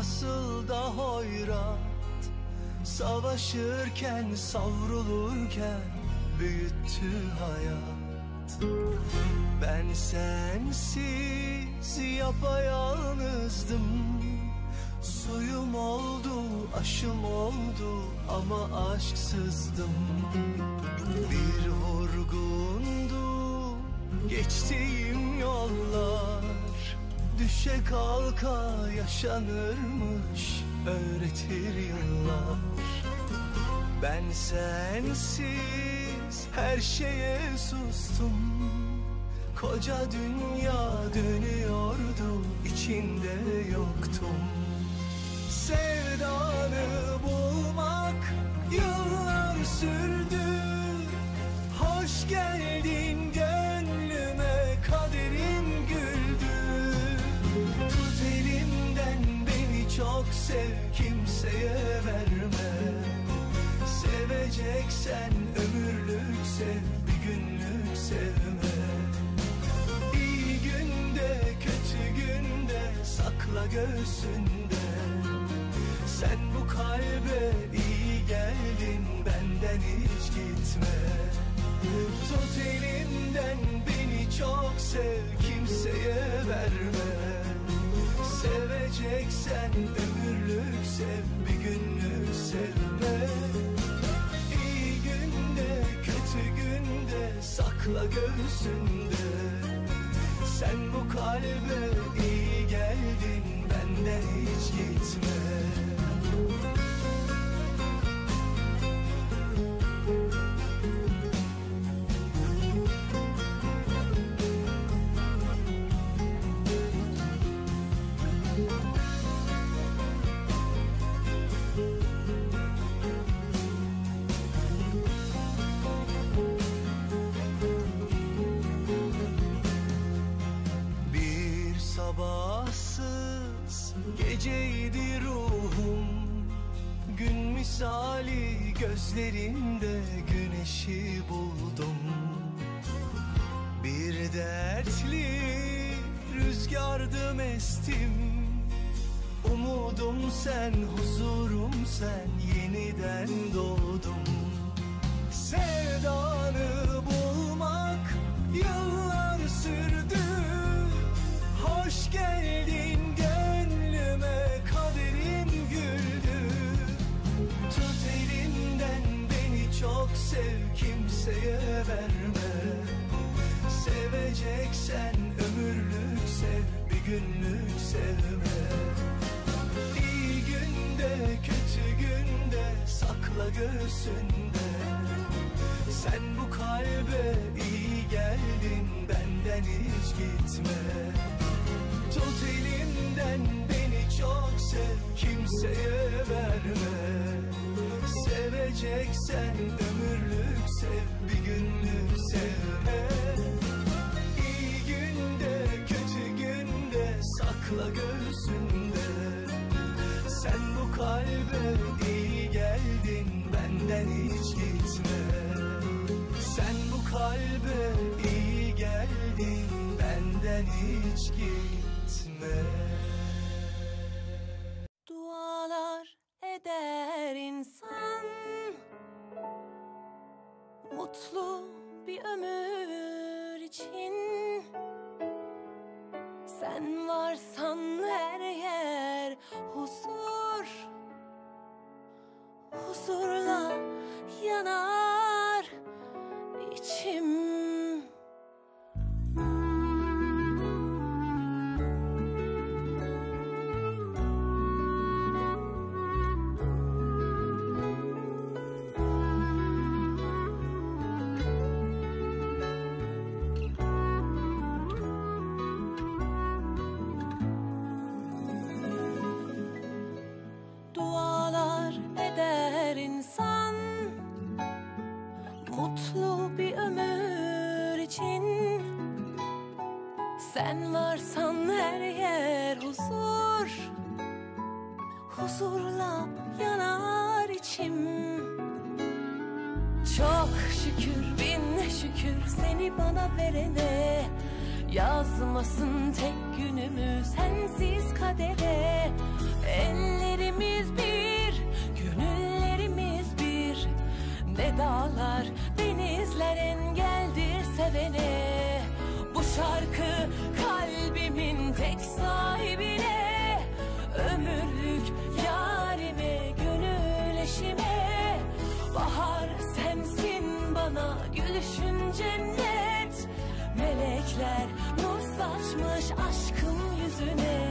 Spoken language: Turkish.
nasıl da hoyrat. Savaşırken savrulurken büyüttü hayat. Ben sensiz yapayalnızdım. Suyum oldu, aşım oldu ama aşksızdım. Bir vurgundu geçtiğim yollar. Düşe kalka yaşanırmış öğretir yıllar. Ben sensiz her şeye sustum. Koca dünya dönüyordu içinde yoktum. Sevdanı bulmak yıllar sürdü göğsünde. Sen bu kalbe iyi geldin benden hiç gitme. Tut elimden beni çok sev kimseye verme. Seveceksen ömürlük sev bir günlük sevme. İyi günde kötü günde sakla göğsünde. Sen bu kalbe iyi geldin benden hiç gitme geceydi ruhum. Gün misali gözlerinde güneşi buldum. Bir dertli rüzgardım estim Umudum sen, huzurum sen Yeniden doğdum kimseye verme. Seveceksen ömürlük sev bir günlük sevme. İyi günde kötü günde sakla göğsünde. Sen bu kalbe iyi geldin benden hiç gitme. Tut elimden beni çok sev kimseye verme. Seveceksen ömürlük sev bir günlük sevme. İyi günde kötü günde sakla göğsünde. Sen bu kalbe iyi geldin benden hiç gitme. Sen bu kalbe iyi geldin benden hiç gitme Mutlu bir ömür için. Sen varsan her yer huzur Huzurla Sen varsan her yer huzur. Huzurla yanar içim. Çok şükür bin şükür seni bana verene. Yazmasın tek günümü sensiz kadere. Ellerimiz bir, şarkı kalbimin tek sahibine. Ömürlük yarime gönül eşime. Bahar sensin bana gülüşün cennet. Melekler nur saçmış aşkın yüzüne.